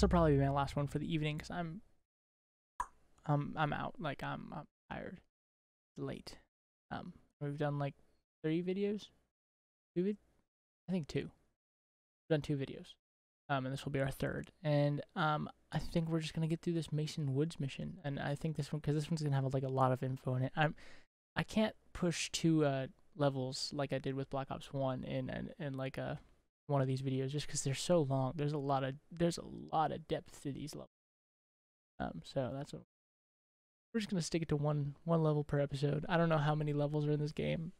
this will probably be my last one for the evening because I'm, um, I'm out. Like I'm, I'm tired. Late. Um, we've done like three videos. Two vid- I think two. We've done two videos. Um, and this will be our third. And um, I think we're just gonna get through this Mason Woods mission. And I think this one, because this one's gonna have like a lot of info in it. I'm, I can't push two uh levels like I did with Black Ops One in and and like a one of these videos just because they're so long. There's a lot of there's a lot of depth to these levels. Um, so that's what we're just gonna stick it to one one level per episode. I don't know how many levels are in this game.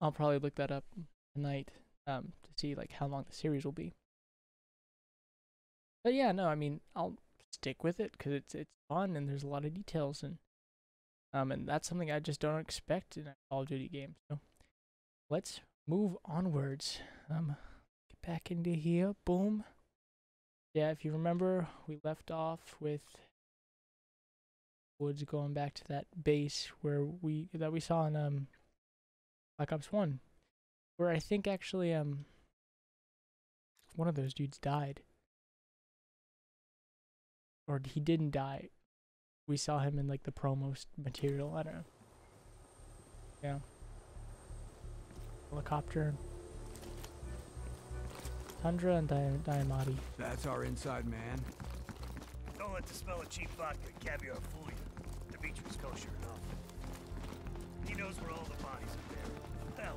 I'll probably look that up tonight um to see like how long the series will be. But yeah, no, I mean I'll stick with it because it's it's fun and there's a lot of details and um and that's something I just don't expect in a Call of Duty game. So let's move onwards. Um, back into here. Boom. Yeah, if you remember, we left off with Woods going back to that base where we that we saw in um Black Ops One, where I think actually um one of those dudes died, or he didn't die. We saw him in like the promo material. I don't know. Yeah. Helicopter. Tundra and Di- Diamati. That's our inside man. Don't let the smell of cheap vodka and caviar fool you. Dimitri's kosher enough. He knows where all the bodies are buried. Hell,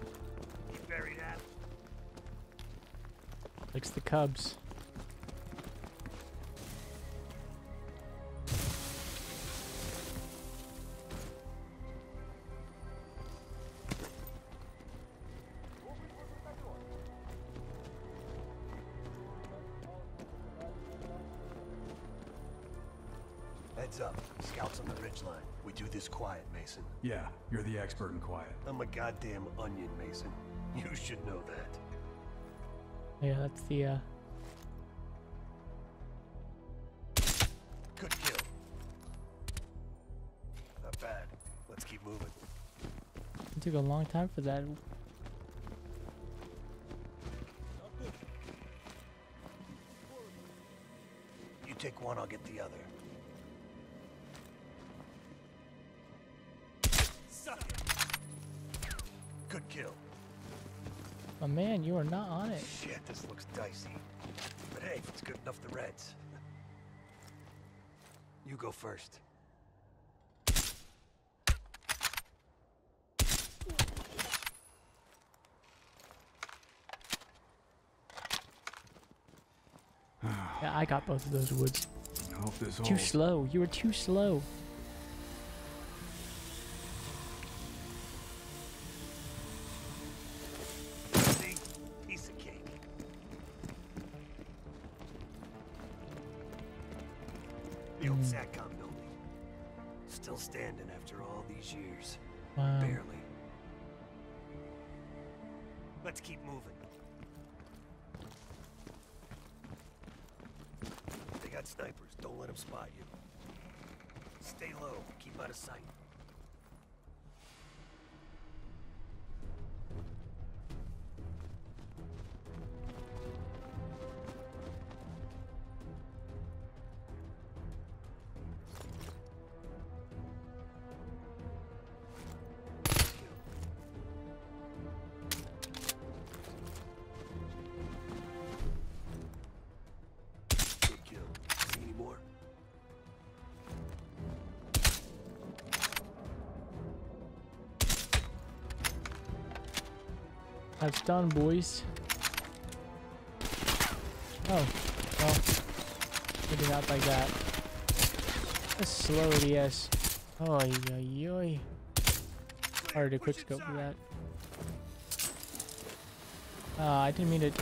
he buried half. Likes the Cubs. You're the expert in quiet. I'm a goddamn onion, Mason. You should know that. Yeah, that's the uh Good kill. Not bad. Let's keep moving. it took a long time for that. You take one, I'll get the other. Man, you are not on it. Shit, this looks dicey. But hey, if it's good enough, the Reds. You go first. Yeah, I got both of those woods. I hope this Too slow. You were too slow. Snipers. Don't let them spot you. Stay low. Keep out of sight. That's done, boys. Oh, well, maybe not like that. Let's slow the S. Oi, oi, oi. Hard to quick scope for that. Uh, I didn't mean to. Look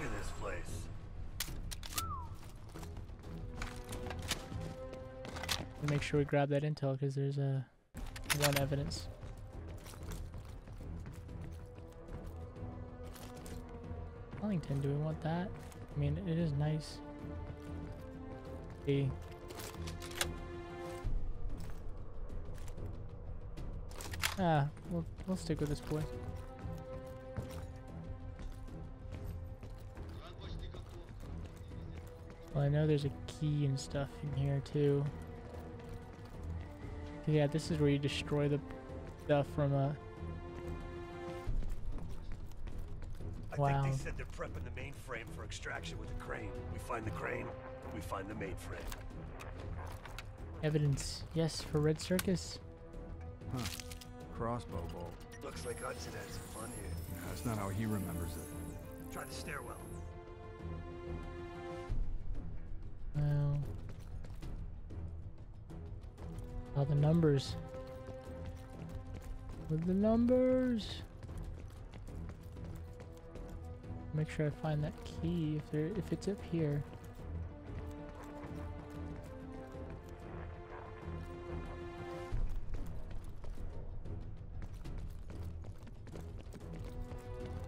at this place. Make sure we grab that intel because there's uh, one evidence. Wellington, do we want that? I mean, it is nice. See. Ah, we'll, we'll stick with this boy. Well, I know there's a key and stuff in here too. Yeah, this is where you destroy the stuff from uh, a. I Wow. think they said they're prepping the mainframe for extraction with the crane. We find the crane, we find the mainframe. Evidence, yes, for Red Circus. Huh. Crossbow bolt. Looks like Hudson had some fun here. Yeah, that's not how he remembers it. Try the stairwell. Wow. All the numbers. With the numbers. Make sure I find that key if there if it's up here.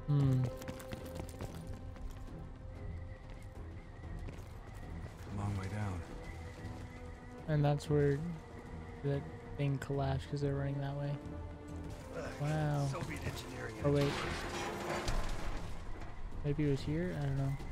Hmm. Long way down. And that's where that thing collapsed because they're running that way. Wow. Soviet engineering. Oh wait. Maybe it was here? I don't know.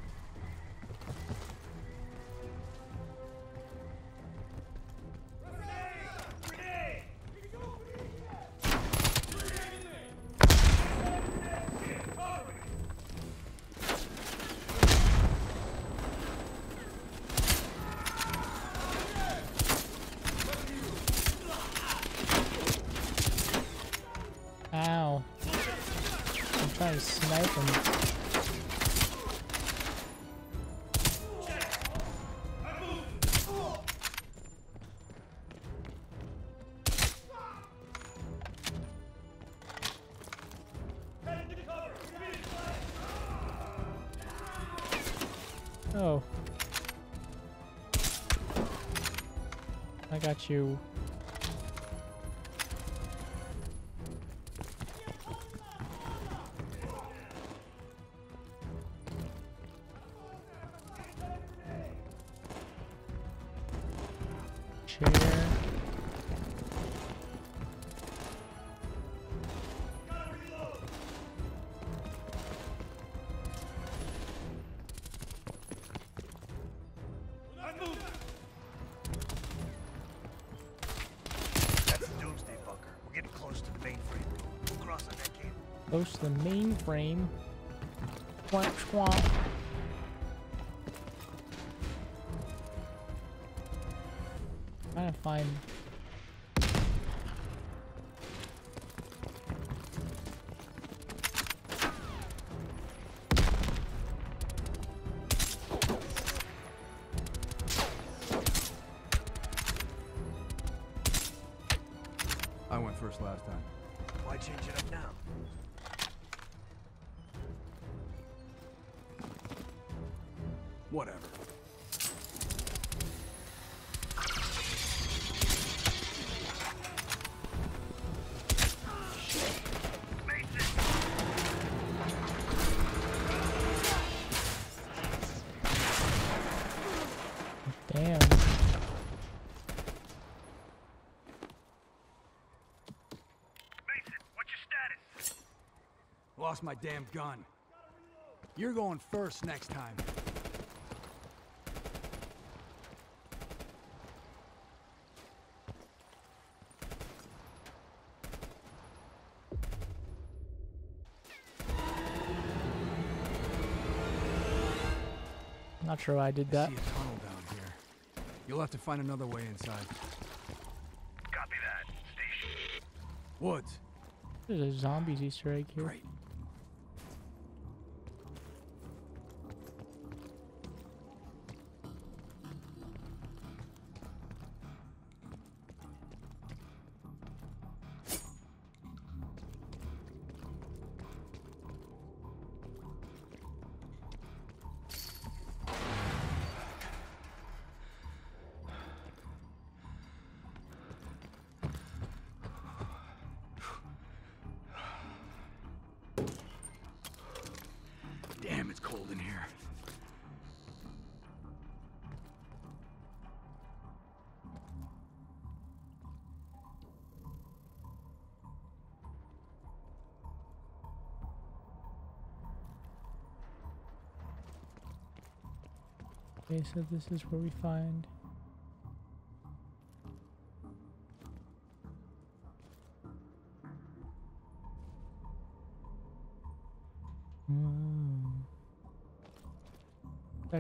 You. Chair. Close to the mainframe. Swamp, swamp. Trying to find. Damn. Mason, what's your status? Lost my damn gun. You're going first next time. Not sure why I did that. see a tunnel down here. You'll have to find another way inside. Copy that. Station. Woods. There's a zombies Easter egg here. Great. It's cold in here. Okay, so this is where we find.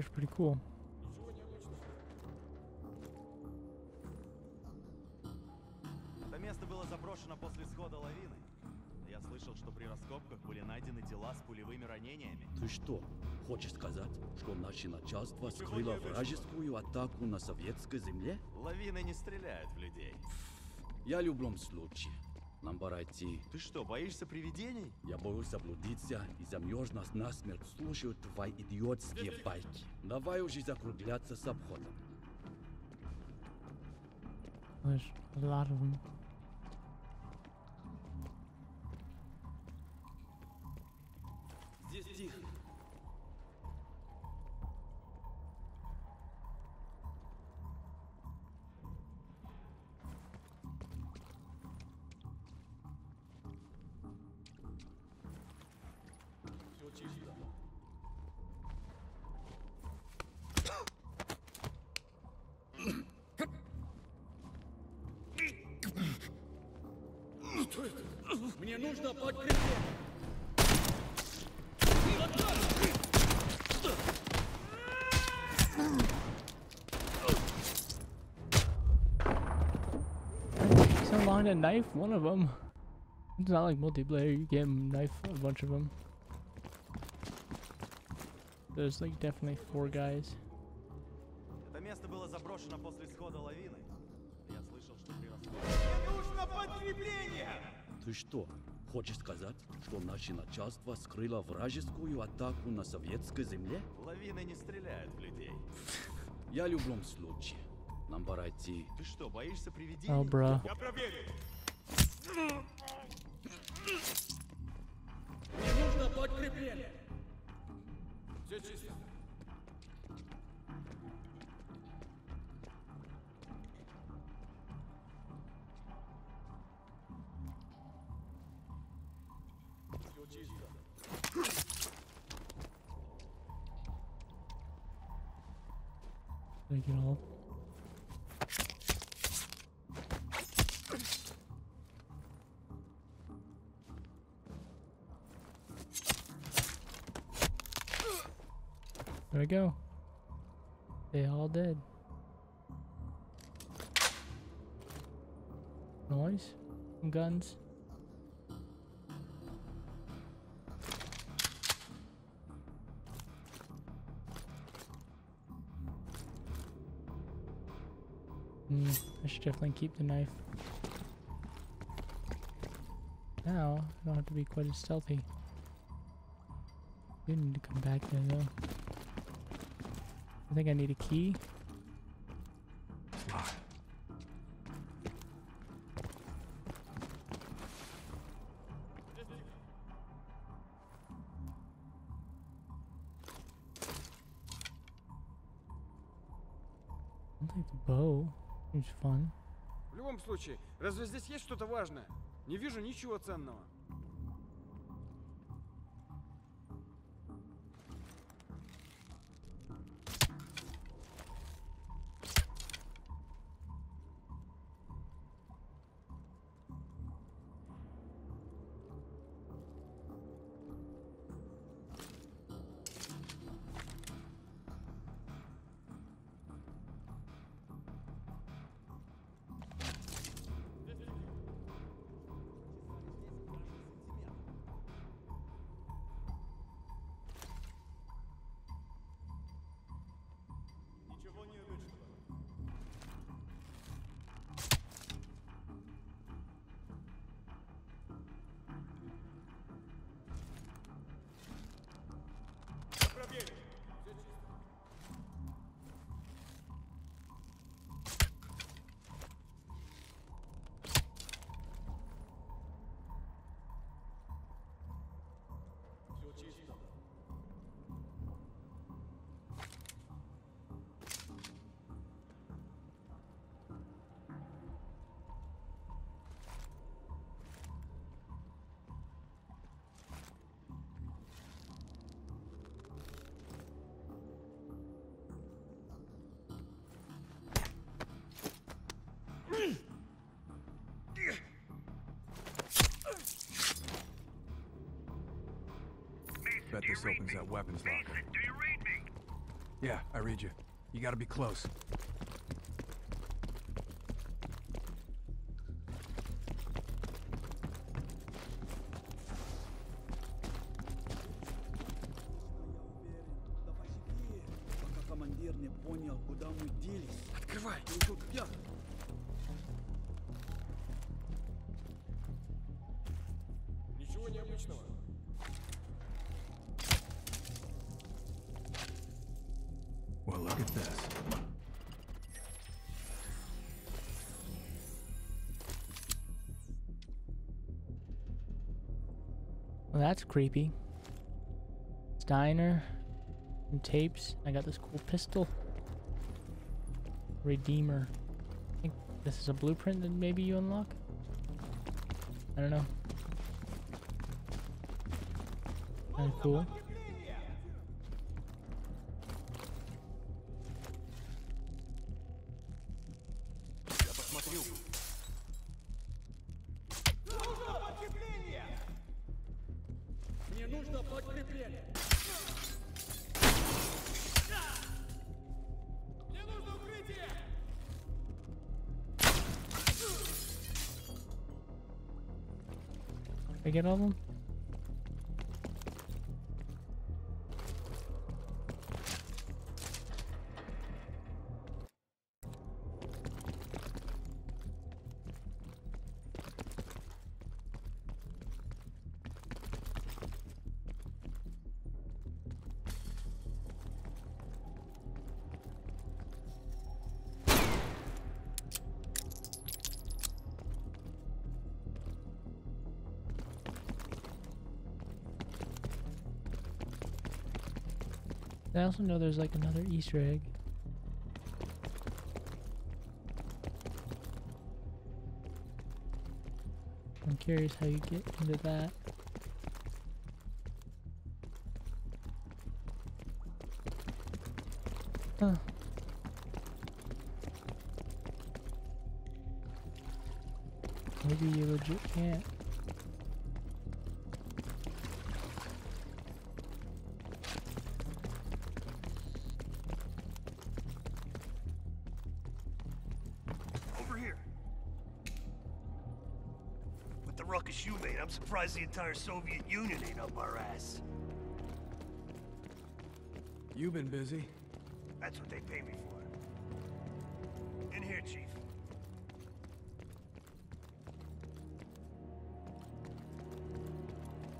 Pretty cool. Это место было заброшено после схода лавины. Я слышал, что при раскопках были найдены тела с пулевыми ранениями. Ты что, хочешь сказать, что наше начальство скрыло вражескую атаку на советской земле? Лавины не стреляют в людей. Я в любом случае. Нам пора идти. Ты что, боишься привидений? Я боюсь заблудиться и замерз нас насмерть слушаю твои идиотские байки. Давай уже закругляться с обходом. There's a Мне нужно подкрепление. It's so long to knife one of them. It's not like multiplayer, you can knife a bunch of them. There's like definitely four guys. Это место было заброшено после схода лавины. Я слышал, что при раскопках... Ты что, хочешь сказать, что наше начальство скрыло вражескую атаку на советской земле? Лавины не стреляют в людей. Я в любом случае. Нам пора идти. Ты что, боишься привидений? Oh, bro. Мне нужно подкрепление. Все чисто. It all. There we go. They all dead. Noise? Guns? Definitely keep the knife. Now, I don't have to be quite as stealthy. You need to come back there though. I think I need a key. I'll the bow. В любом случае, разве здесь есть что-то важное? Не вижу ничего ценного. This opens that weapons locker. Do you read me? Yeah, I read you. You gotta be close. Well, that's creepy. Steiner and tapes. I got this cool pistol. Redeemer. I think this is a blueprint that maybe you unlock. I don't know. Kinda cool. All of them? I also know there's like another Easter egg. I'm curious how you get into that. Surprised the entire Soviet Union ain't up our ass. You've been busy? That's what they pay me for. In here, Chief.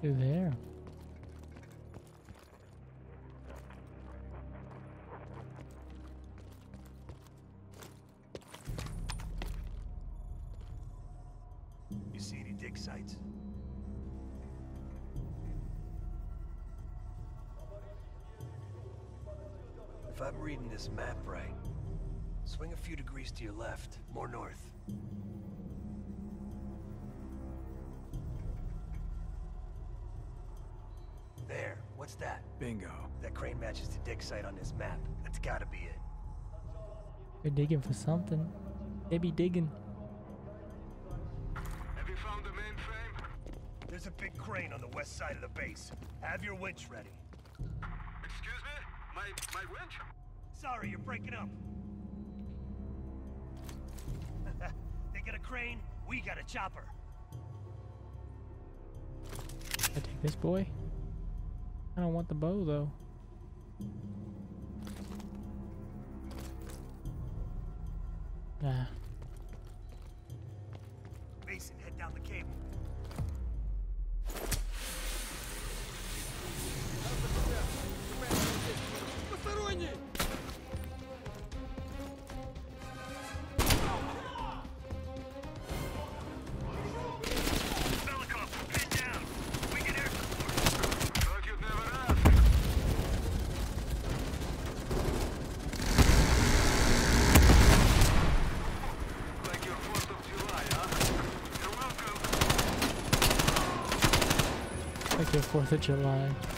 Who there? You see any dig sites? If I'm reading this map right, swing a few degrees to your left, more north. There, what's that? Bingo. That crane matches the dig site on this map. That's gotta be it. They're digging for something. They be digging. Have you found the mainframe? There's a big crane on the west side of the base. Have your winch ready. My my winch? Sorry, you're breaking up. they got a crane, we got a chopper. I take this boy. I don't want the bow though. Ah, 4th of July.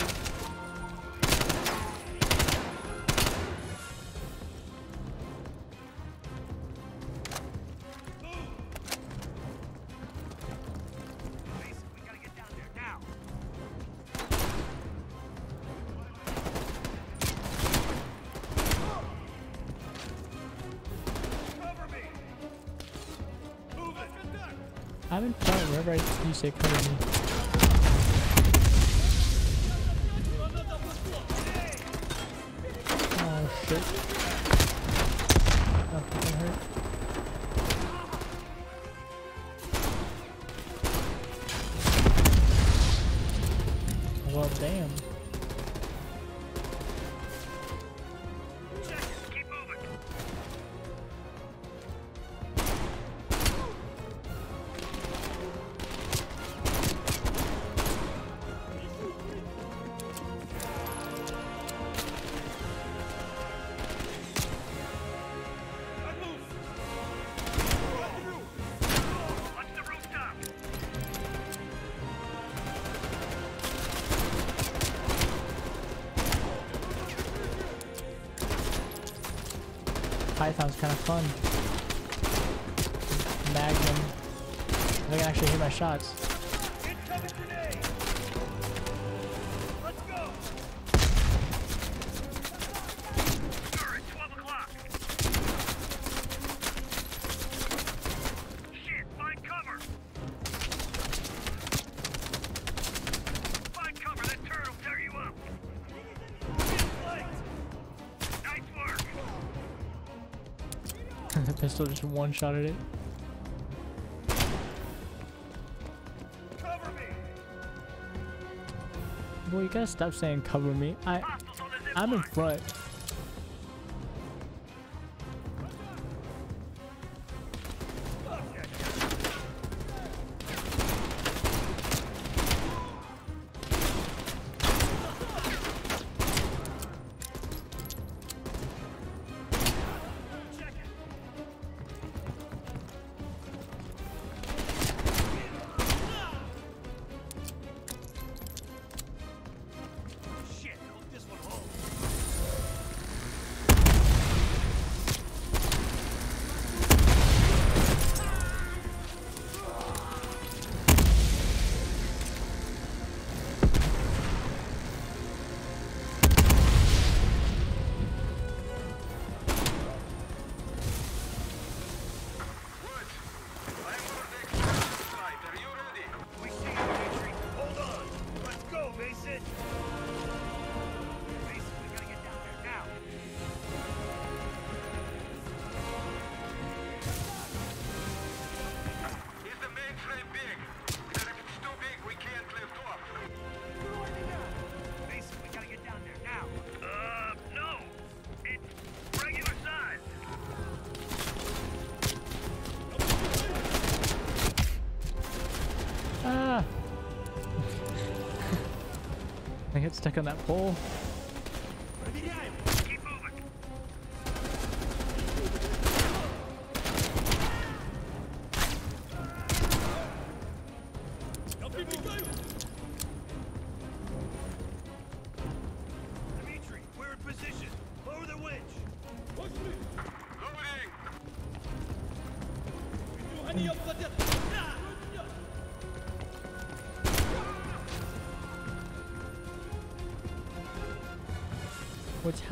Sounds kind of fun. Magnum. I think I can actually hit my shots. one-shotted it. boy you gotta stop saying cover me. I, I'm in front. think it's stuck on that pole.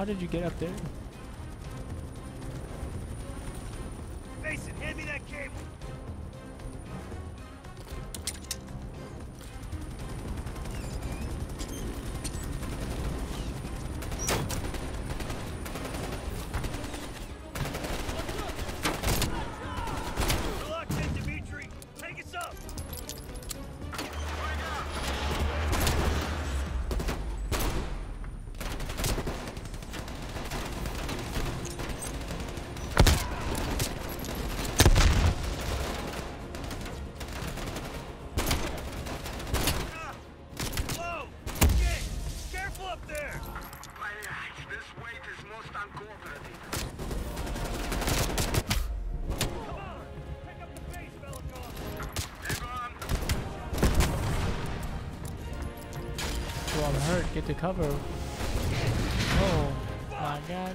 did you get up there? to cover. Oh my god.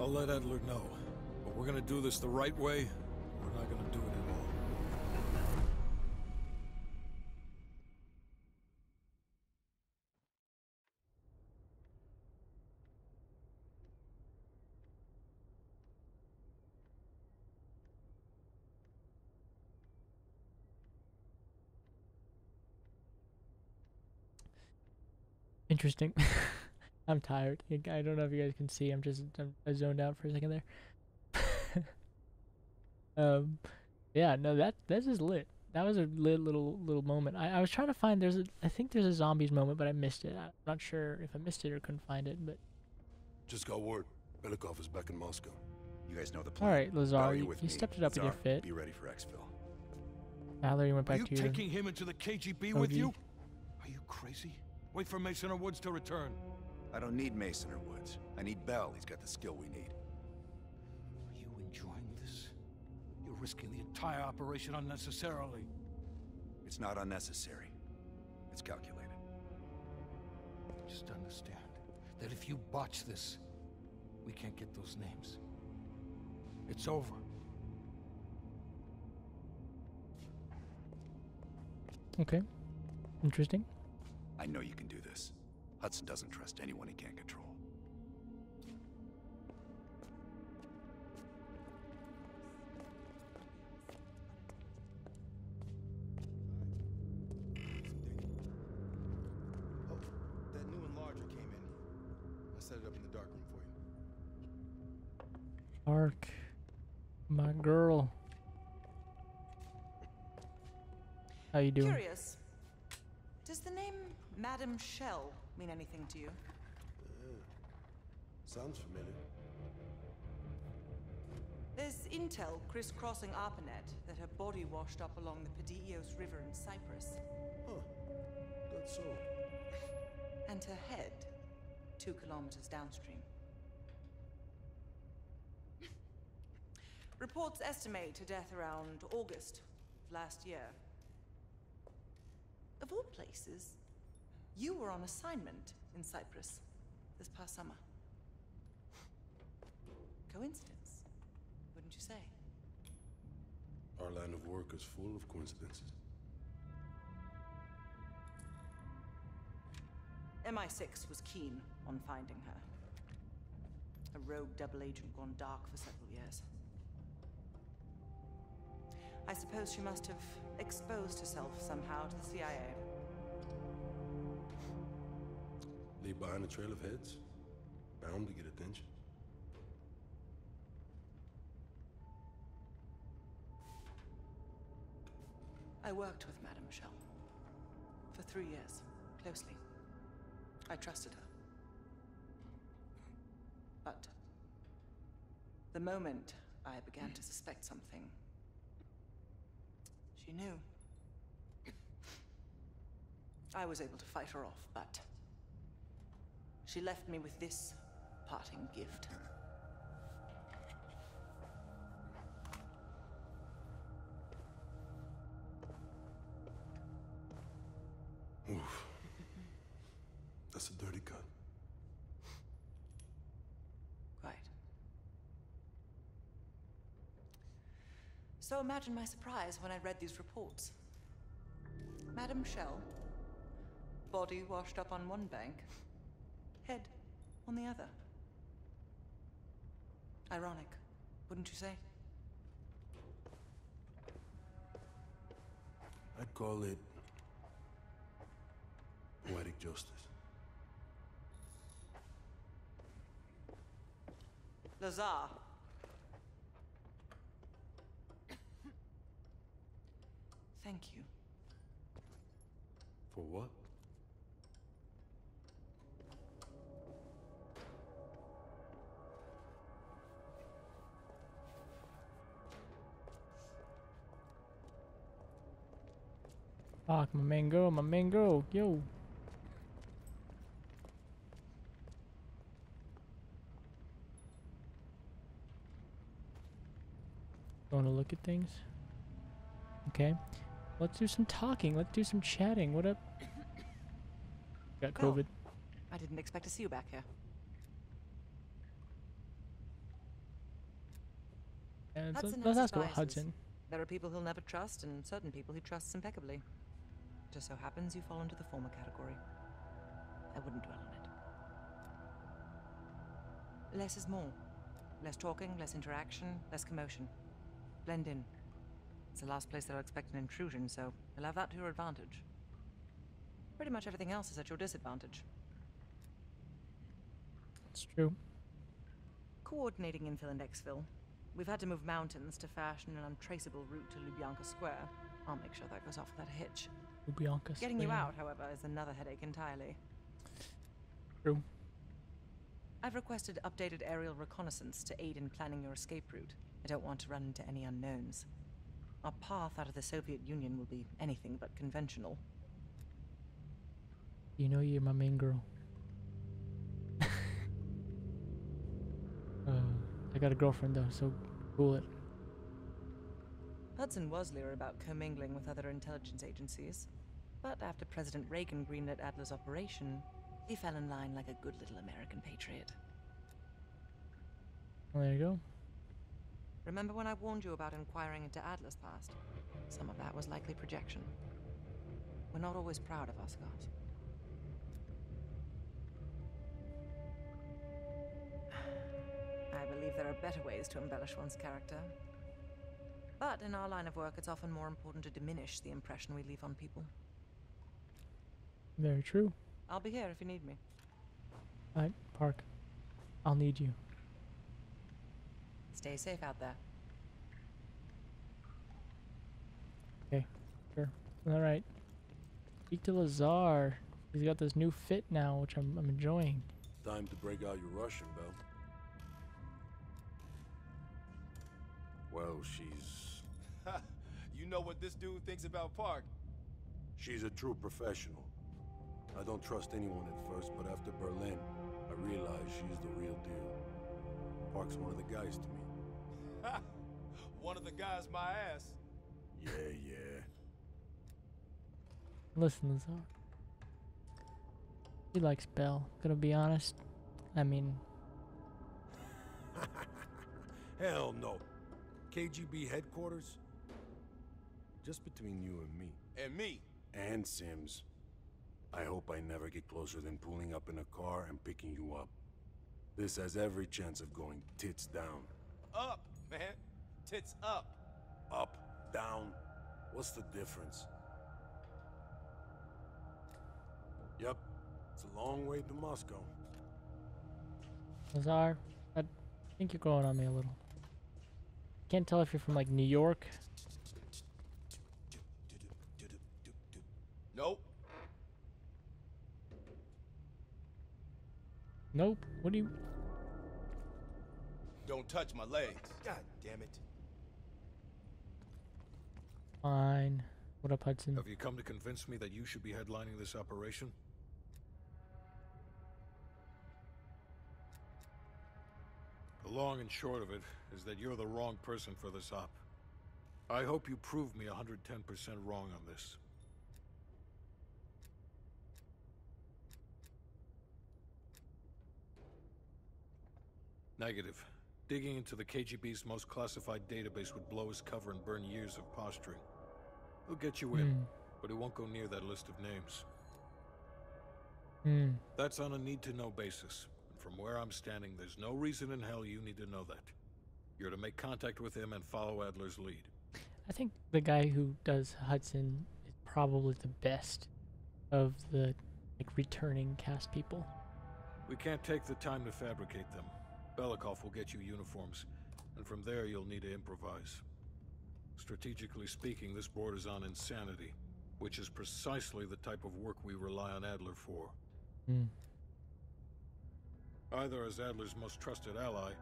I'll let Adler know. But we're gonna do this the right way. We're not gonna do it at all. Interesting. I'm tired. I don't know if you guys can see. I'm just I'm, I zoned out for a second there. um, yeah, no, that this is lit. That was a lit little little moment. I, I was trying to find there's a I think there's a zombies moment, but I missed it. I'm not sure if I missed it or couldn't find it. But Just got word. Belikov is back in Moscow. You guys know the all plan. right, Lazar, you, you stepped it up with your fit. Be ready for exfil. Valerie went Are back you to your. taking him into the KGB with you? Are you crazy? Wait for Mason or Woods to return. I don't need Mason or Woods. I need Bell. He's got the skill we need. Are you enjoying this? You're risking the entire operation unnecessarily. It's not unnecessary. It's calculated. Just understand that if you botch this, we can't get those names. It's over. Okay, interesting. I know you can do this. Hudson doesn't trust anyone he can't control. Oh, that new enlarger came in. I set it up in the dark room for you. Ark, my girl. How you doing? Curious. Does the name Madam Shell mean anything to you? Uh, sounds familiar. There's intel crisscrossing ARPANET that her body washed up along the Pedios River in Cyprus, Huh. That's so. and her head two kilometers downstream. Reports estimate her death around August of last year. Of all places, you were on assignment in Cyprus this past summer. Coincidence, wouldn't you say? Our line of work is full of coincidences. MI6 was keen on finding her. A rogue double agent gone dark for several years. I suppose she must have exposed herself somehow to the CIA. Leave behind a trail of heads. Bound to get attention. I worked with Madame Michelle for three years, closely. I trusted her. But the moment I began to suspect something, she knew. I was able to fight her off, but she left me with this parting gift. Oof. That's a dirty cut. Right. So imagine my surprise when I read these reports. Madame Shell, body washed up on one bank, head on the other. Ironic, wouldn't you say? I'd call it poetic justice. Lazar. Thank you. For what? Fuck, my man go, my man go, yo. Want to look at things? Okay. Let's do some talking. Let's do some chatting. What up? Got Oh, COVID. I didn't expect to see you back here. Yeah, let's, Hudson let's ask about. Hudson. There are people he'll never trust, and certain people he trusts impeccably. Just so happens you fall into the former category. I wouldn't dwell on it. Less is more. Less talking, less interaction, less commotion. Blend in. It's the last place they'll expect an intrusion, so you'll have that to your advantage. Pretty much everything else is at your disadvantage. It's true. Coordinating infil and exfil. We've had to move mountains to fashion an untraceable route to Lubyanka Square. I'll make sure that goes off without a hitch. Getting you out, however, is another headache entirely. True. I've requested updated aerial reconnaissance to aid in planning your escape route. I don't want to run into any unknowns. Our path out of the Soviet Union will be anything but conventional. You know you're my main girl. uh, I got a girlfriend though, so cool it. Hudson was leery about commingling with other intelligence agencies, but after President Reagan greenlit Adler's operation, he fell in line like a good little American patriot. Well, there you go. Remember when I warned you about inquiring into Adler's past? Some of that was likely projection. We're not always proud of our scars. I believe there are better ways to embellish one's character. But in our line of work, it's often more important to diminish the impression we leave on people. Very true. I'll be here if you need me. Alright, Park. I'll need you. Stay safe out there. Okay, sure. Alright. Speak to Lazar. He's got this new fit now, which I'm, I'm enjoying. Time to break out your Russian, Bell. Well, she's. you know what this dude thinks about Park? She's a true professional. I don't trust anyone at first, but after Berlin, I realized she's the real deal. Park's one of the guys to me. One of the guys, my ass. Yeah, yeah. Listen, Lazar. He likes Bell. Gonna be honest. I mean, Hell no. KGB headquarters? Just between you and me. And me. And Sims. I hope I never get closer than pulling up in a car and picking you up. This has every chance of going tits down. Up, man. Tits up. Up, down. What's the difference? Yep. It's a long way to Moscow. Lazar, I think you're growing on me a little. Can't tell if you're from like New York. Nope. What do you? Don't touch my legs. God damn it. Fine. What up, Hudson? Have you come to convince me that you should be headlining this operation? The long and short of it is that you're the wrong person for this op. I hope you prove me 110% wrong on this. Negative. Digging into the KGB's most classified database would blow his cover and burn years of posturing. He'll get you in, Hmm. but he won't go near that list of names. Hmm. That's on a need-to-know basis. And from where I'm standing, there's no reason in hell you need to know that. You're to make contact with him and follow Adler's lead. I think the guy who does Hudson is probably the best of the like returning cast people. We can't take the time to fabricate them. Belikov will get you uniforms, and from there you'll need to improvise. Strategically speaking, this borders on insanity, which is precisely the type of work we rely on Adler for. Hmm. Either as Adler's most trusted ally,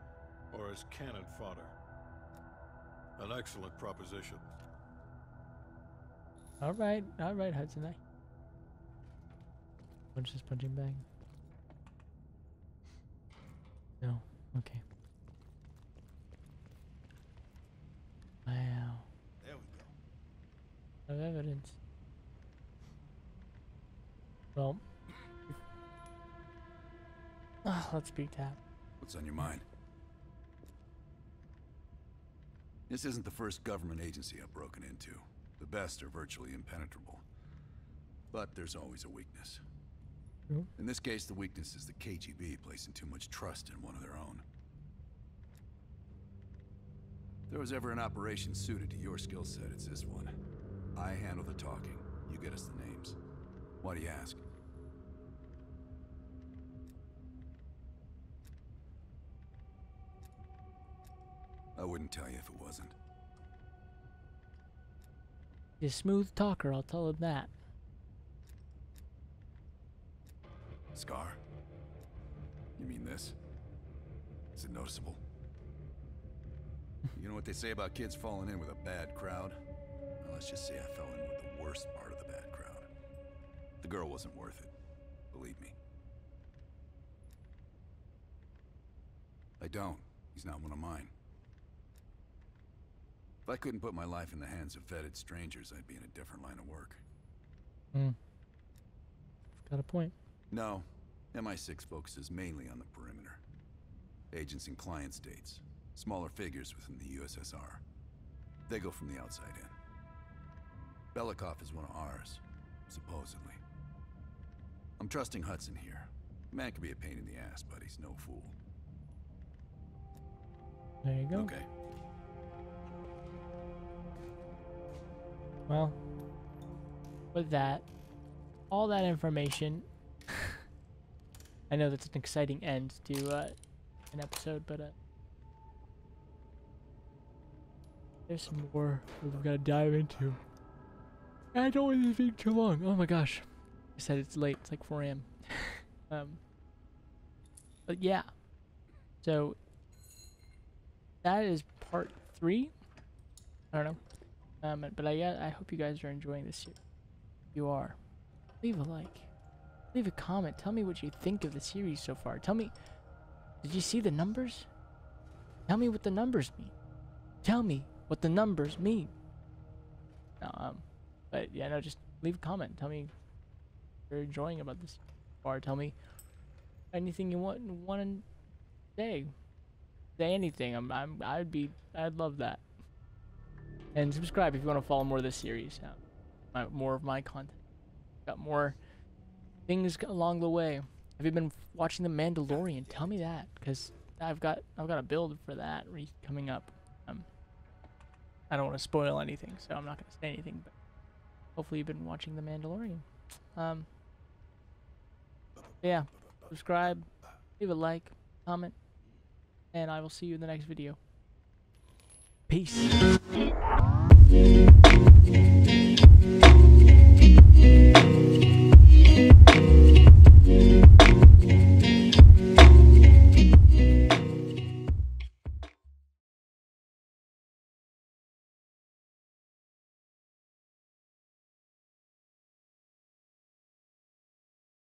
or as cannon fodder. An excellent proposition. All right, all right, Hudson. I punch this punching bag. No, okay. Wow. There we go. Of evidence. Well, ah, let's speak tap. What's on your mind? This isn't the first government agency I've broken into. The best are virtually impenetrable. But there's always a weakness. In this case, the weakness is the KGB placing too much trust in one of their own. If there was ever an operation suited to your skill set, it's this one. I handle the talking. You get us the names. Why do you ask? I wouldn't tell you if it wasn't. He's a smooth talker, I'll tell him that. Scar? You mean this? Is it noticeable? you know what they say about kids falling in with a bad crowd? Well, let's just say I fell in with the worst part of the bad crowd. The girl wasn't worth it. Believe me. I don't. He's not one of mine. If I couldn't put my life in the hands of vetted strangers, I'd be in a different line of work. Hmm. Got a point. No, MI6 focuses mainly on the perimeter. Agents in client states, smaller figures within the USSR. They go from the outside in. Belikov is one of ours, supposedly. I'm trusting Hudson here. Man can be a pain in the ass, but he's no fool. There you go. Okay. Well, with that, all that information. I know that's an exciting end to uh, an episode, but uh, there's some more we've got to dive into. I don't want this being too long. Oh my gosh. I said it's late. It's like 4 a.m. um, but yeah. So that is part three. I don't know. Um, but I I hope you guys are enjoying this. If you are, leave a like, leave a comment. Tell me what you think of the series so far. Tell me, did you see the numbers? Tell me what the numbers mean. Tell me what the numbers mean. Um, but yeah, no, just leave a comment. Tell me you're enjoying about this, or tell me anything you want want to say. Say anything. I'm, I'm, I'd be, I'd love that. And subscribe if you want to follow more of this series. Uh, my, more of my content. Got more things along the way. Have you been watching The Mandalorian? Tell me that, because I've got I've got a build for that coming up. Um, I don't want to spoil anything, so I'm not going to say anything. But hopefully you've been watching The Mandalorian. Um, yeah, subscribe, leave a like, comment, and I will see you in the next video. Peace.